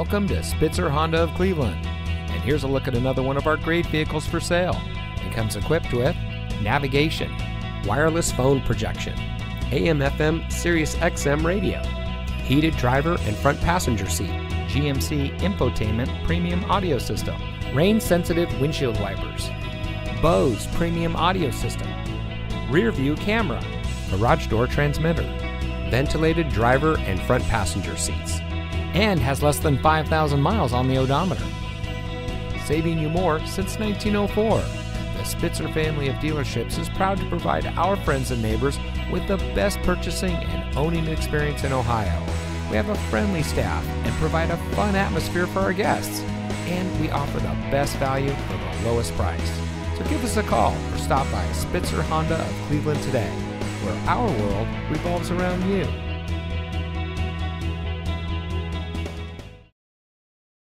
Welcome to Spitzer Honda of Cleveland. And here's a look at another one of our great vehicles for sale. It comes equipped with navigation, wireless phone projection, AM FM Sirius XM radio, heated driver and front passenger seat, GMC infotainment premium audio system, rain sensitive windshield wipers, Bose premium audio system, rear view camera, garage door transmitter, ventilated driver and front passenger seats, and has less than 5,000 miles on the odometer. Saving you more since 1904. The Spitzer family of dealerships is proud to provide our friends and neighbors with the best purchasing and owning experience in Ohio. We have a friendly staff and provide a fun atmosphere for our guests. And we offer the best value for the lowest price. So give us a call or stop by Spitzer Honda of Cleveland today, where our world revolves around you.